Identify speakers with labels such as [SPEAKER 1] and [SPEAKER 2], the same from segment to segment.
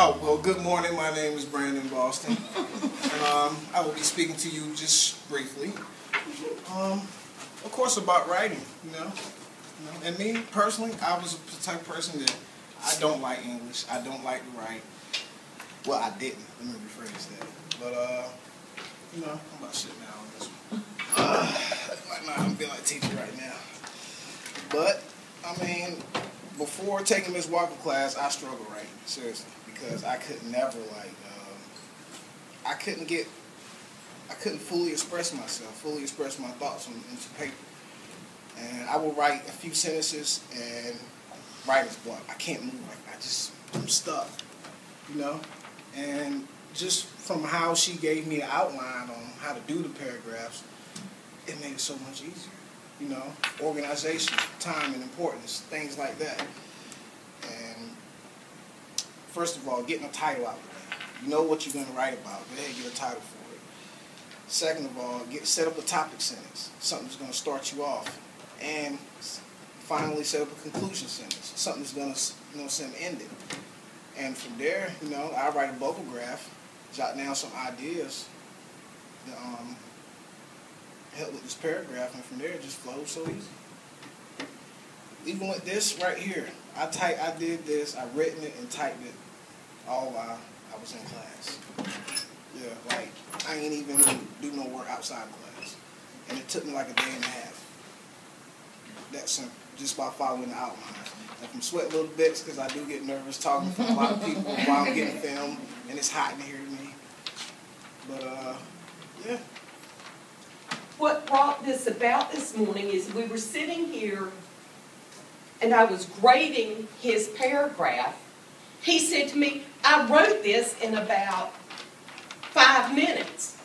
[SPEAKER 1] Oh, well, good morning. My name is Brandon Boston. um, I will be speaking to you just briefly. Um, of course, about writing, you know. You know. And me, personally, I was the type of person that I don't like English. I don't like to write. Well, I didn't. Let me rephrase that. But, uh, you know, I'm about to sit down on this one. Uh, I'm feeling like a teacher right now. But, I mean, before taking Miss Walker class, I struggled writing, seriously, because I could never, like, um, I couldn't get, I couldn't fully express myself, fully express my thoughts on, into paper. And I will write a few sentences and writer's block. I can't move like I just I'm stuck, you know. And just from how she gave me an outline on how to do the paragraphs, it made it so much easier. You know, organization, time, and importance, things like that. First of all, getting a title out. You know what you're going to write about. Go ahead, get a title for it. Second of all, get set up a topic sentence, something that's going to start you off, and finally set up a conclusion sentence, something that's going to, you know, send end it. And from there, you know, I write a bubble graph, jot down some ideas um, help with this paragraph, and from there it just flows so easy. Even with this right here, I type, I did this, I written it and typed it all while I was in class. Yeah, like I ain't even do no work outside of class, and it took me like a day and a half. That simple, just by following the outlines. If I'm sweating little bits because I do get nervous talking to a lot of people while I'm getting filmed, and it's hot in here to me. But uh, yeah.
[SPEAKER 2] What brought this about this morning is we were sitting here and I was grading his paragraph. He said to me, I wrote this in about five minutes.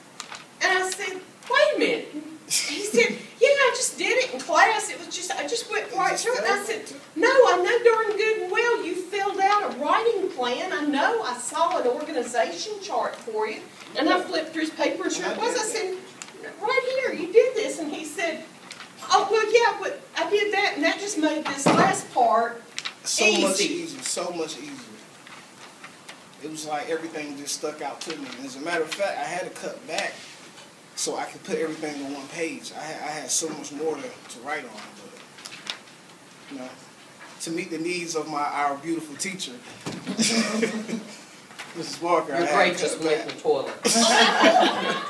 [SPEAKER 2] And I said, wait a minute. He said, yeah, I just did it in class. It was just, I just went right through it. And I said, no, I know darn good and well you filled out a writing plan. I know I saw an organization chart for you. And I flipped through his paper, sure it was. I said, right here, you did this. And he said, oh, well, yeah, but I did that, and that just made this last part
[SPEAKER 1] so
[SPEAKER 2] easy.
[SPEAKER 1] much easier, so much easier. It was like everything just stuck out to me. And as a matter of fact, I had to cut back so I could put everything on one page. I had, I had so much more to, to write on, but you know, to meet the needs of my our beautiful teacher, Mrs. Walker. I
[SPEAKER 2] Your
[SPEAKER 1] had
[SPEAKER 2] grade just
[SPEAKER 1] cut
[SPEAKER 2] went the toilet.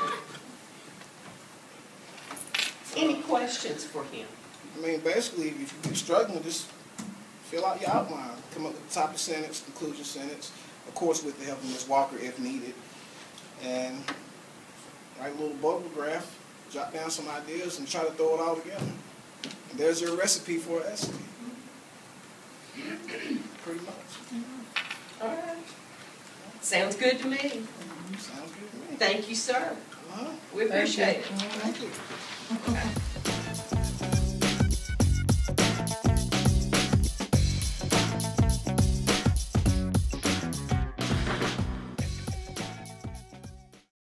[SPEAKER 2] Any questions for him?
[SPEAKER 1] I mean, basically, if you're struggling, just fill out your outline. Come up with the topic sentence, conclusion sentence, of course, with the help of Ms. Walker if needed. And write a little bubble graph, jot down some ideas, and try to throw it all together. And there's your recipe for an essay. Pretty much.
[SPEAKER 2] All right. Sounds good to me.
[SPEAKER 1] Sounds good to me.
[SPEAKER 2] Thank you, sir.
[SPEAKER 1] Uh-huh.
[SPEAKER 2] We appreciate it.
[SPEAKER 1] Thank you.
[SPEAKER 2] Okay.